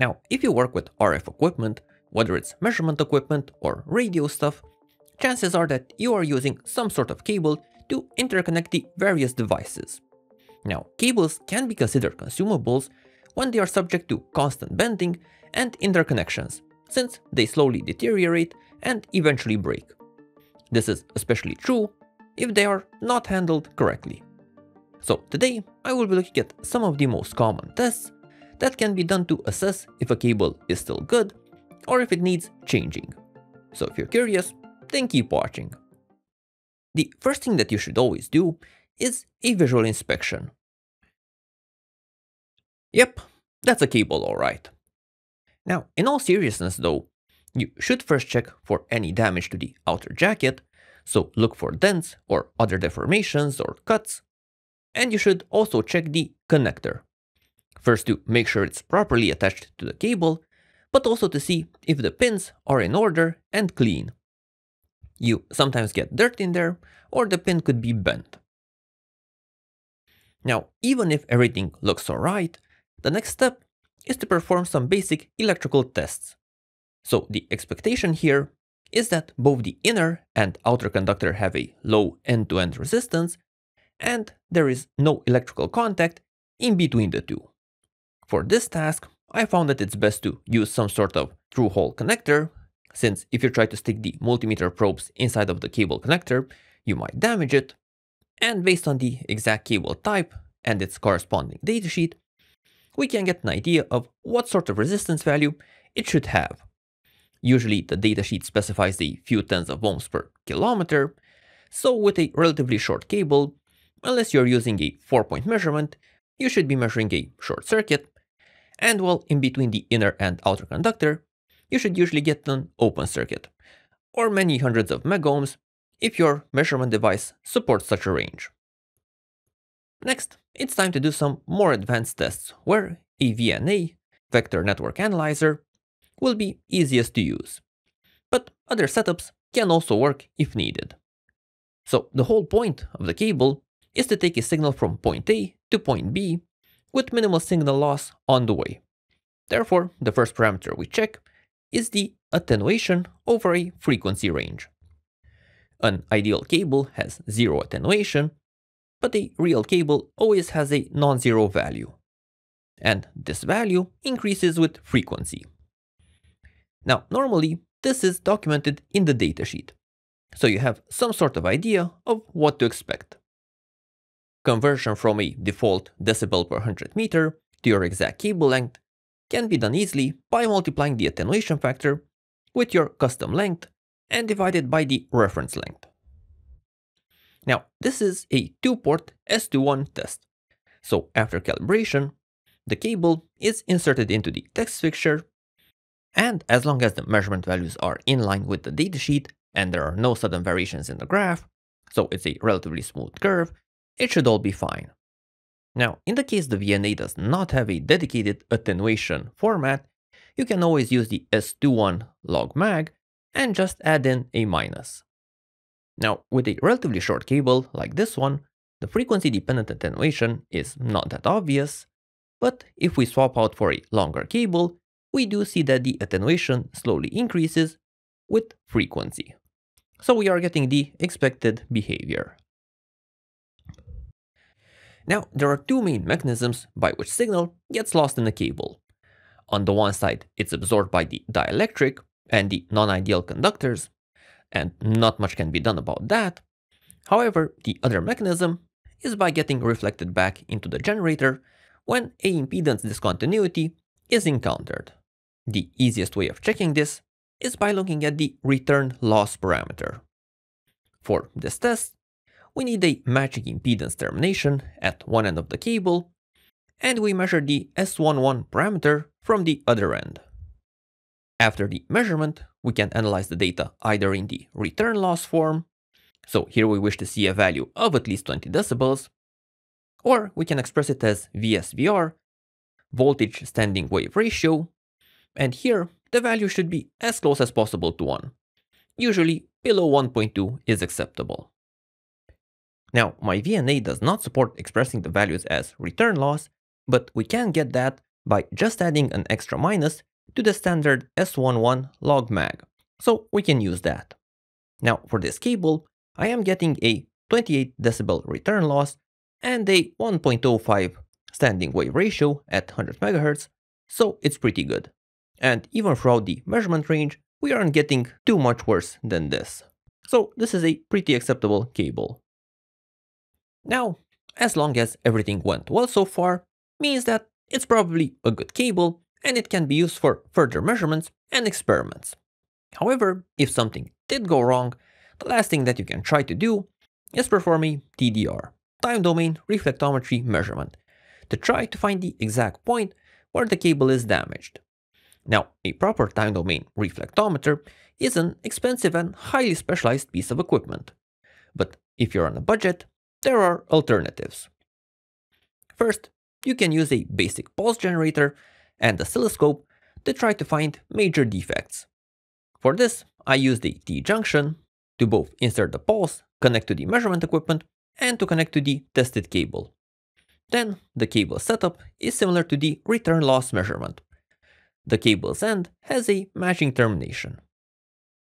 Now, if you work with RF equipment, whether it's measurement equipment or radio stuff, chances are that you are using some sort of cable to interconnect the various devices. Now, cables can be considered consumables when they are subject to constant bending and interconnections, since they slowly deteriorate and eventually break. This is especially true if they are not handled correctly. So today I will be looking at some of the most common tests that can be done to assess if a cable is still good or if it needs changing. So if you're curious, then keep watching. The first thing that you should always do is a visual inspection. Yep, that's a cable alright. Now, in all seriousness though, you should first check for any damage to the outer jacket, so look for dents or other deformations or cuts, and you should also check the connector. First to make sure it's properly attached to the cable, but also to see if the pins are in order and clean. You sometimes get dirt in there, or the pin could be bent. Now, even if everything looks alright, the next step is to perform some basic electrical tests. So the expectation here is that both the inner and outer conductor have a low end-to-end -end resistance, and there is no electrical contact in between the two. For this task, I found that it's best to use some sort of through-hole connector, since if you try to stick the multimeter probes inside of the cable connector, you might damage it, and based on the exact cable type and its corresponding datasheet, we can get an idea of what sort of resistance value it should have. Usually the datasheet specifies a few tens of ohms per kilometer, so with a relatively short cable, unless you're using a 4-point measurement, you should be measuring a short circuit, and while in between the inner and outer conductor, you should usually get an open circuit, or many hundreds of megohms if your measurement device supports such a range. Next, it's time to do some more advanced tests where a VNA, Vector Network Analyzer, will be easiest to use. But other setups can also work if needed. So the whole point of the cable is to take a signal from point A to point B with minimal signal loss on the way. Therefore, the first parameter we check is the attenuation over a frequency range. An ideal cable has zero attenuation, but a real cable always has a non-zero value. And this value increases with frequency. Now, normally, this is documented in the datasheet, so you have some sort of idea of what to expect. Conversion from a default decibel per 100 meter to your exact cable length can be done easily by multiplying the attenuation factor with your custom length and divided by the reference length. Now, this is a two-port S21 test. So after calibration, the cable is inserted into the text fixture, and as long as the measurement values are in line with the datasheet and there are no sudden variations in the graph, so it's a relatively smooth curve, it should all be fine. Now, in the case the VNA does not have a dedicated attenuation format, you can always use the S21 log mag and just add in a minus. Now, with a relatively short cable like this one, the frequency-dependent attenuation is not that obvious, but if we swap out for a longer cable, we do see that the attenuation slowly increases with frequency. So we are getting the expected behavior. Now, there are two main mechanisms by which signal gets lost in a cable. On the one side, it's absorbed by the dielectric and the non-ideal conductors, and not much can be done about that. However, the other mechanism is by getting reflected back into the generator when a impedance discontinuity is encountered. The easiest way of checking this is by looking at the return loss parameter. For this test, we need a matching impedance termination at one end of the cable, and we measure the S11 parameter from the other end. After the measurement, we can analyze the data either in the return loss form, so here we wish to see a value of at least 20 decibels, or we can express it as VSWR, voltage standing wave ratio, and here the value should be as close as possible to 1. Usually below 1.2 is acceptable. Now, my VNA does not support expressing the values as return loss, but we can get that by just adding an extra minus to the standard S11 log mag, so we can use that. Now for this cable, I am getting a 28 decibel return loss and a 1.05 standing wave ratio at 100 MHz, so it's pretty good. And even throughout the measurement range, we aren't getting too much worse than this. So this is a pretty acceptable cable. Now, as long as everything went well so far, means that it's probably a good cable and it can be used for further measurements and experiments. However, if something did go wrong, the last thing that you can try to do is perform a TDR, time domain reflectometry measurement, to try to find the exact point where the cable is damaged. Now, a proper time domain reflectometer is an expensive and highly specialized piece of equipment. But if you're on a budget, there are alternatives. First, you can use a basic pulse generator and oscilloscope to try to find major defects. For this, I used a T-junction to both insert the pulse, connect to the measurement equipment, and to connect to the tested cable. Then, the cable setup is similar to the return loss measurement. The cable's end has a matching termination.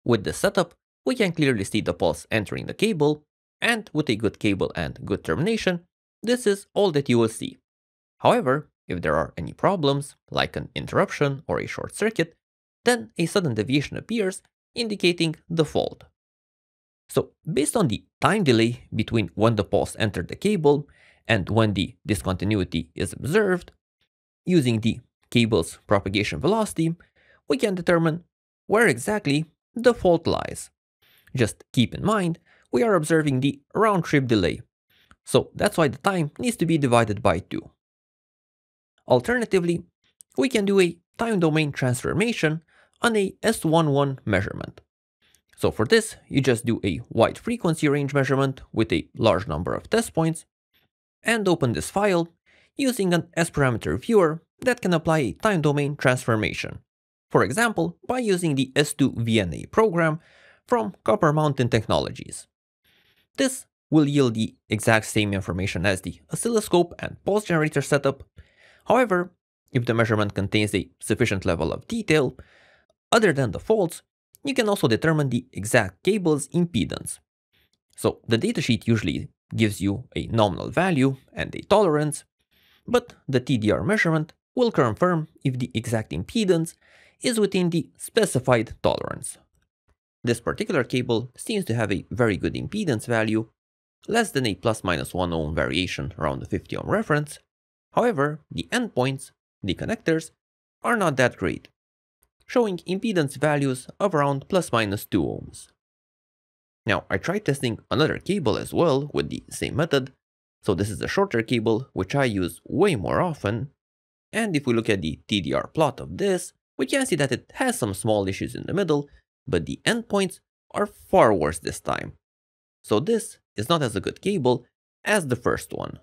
With this setup, we can clearly see the pulse entering the cable, and with a good cable and good termination, this is all that you will see. However, if there are any problems, like an interruption or a short circuit, then a sudden deviation appears, indicating the fault. So, based on the time delay between when the pulse entered the cable and when the discontinuity is observed, using the cable's propagation velocity, we can determine where exactly the fault lies. Just keep in mind, we are observing the round-trip delay, so that's why the time needs to be divided by 2. Alternatively, we can do a time domain transformation on a S11 measurement. So for this, you just do a wide frequency range measurement with a large number of test points, and open this file using an S-parameter viewer that can apply a time domain transformation. For example, by using the S2VNA program from Copper Mountain Technologies. This will yield the exact same information as the oscilloscope and pulse generator setup. However, if the measurement contains a sufficient level of detail, other than the faults, you can also determine the exact cable's impedance. So the datasheet usually gives you a nominal value and a tolerance, but the TDR measurement will confirm if the exact impedance is within the specified tolerance. This particular cable seems to have a very good impedance value, less than a plus minus 1 ohm variation around the 50 ohm reference. However, the endpoints, the connectors, are not that great, showing impedance values of around plus minus 2 ohms. Now, I tried testing another cable as well with the same method, so this is a shorter cable which I use way more often, and if we look at the TDR plot of this, we can see that it has some small issues in the middle, but the endpoints are far worse this time. So this is not as a good cable as the first one.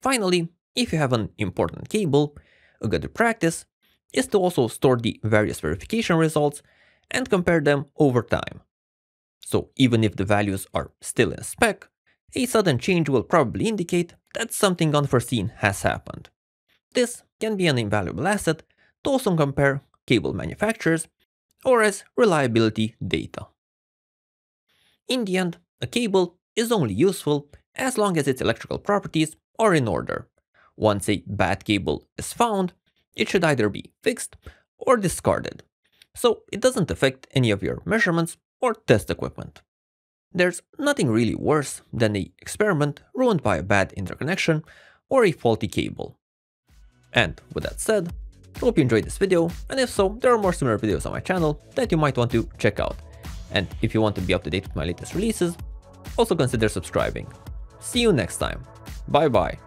Finally, if you have an important cable, a good practice is to also store the various verification results and compare them over time. So even if the values are still in spec, a sudden change will probably indicate that something unforeseen has happened. This can be an invaluable asset to also compare cable manufacturers or as reliability data. In the end, a cable is only useful as long as its electrical properties are in order. Once a bad cable is found, it should either be fixed or discarded, so it doesn't affect any of your measurements or test equipment. There's nothing really worse than an experiment ruined by a bad interconnection or a faulty cable. And with that said, hope you enjoyed this video, and if so, there are more similar videos on my channel that you might want to check out. And if you want to be up to date with my latest releases, also consider subscribing. See you next time. Bye bye.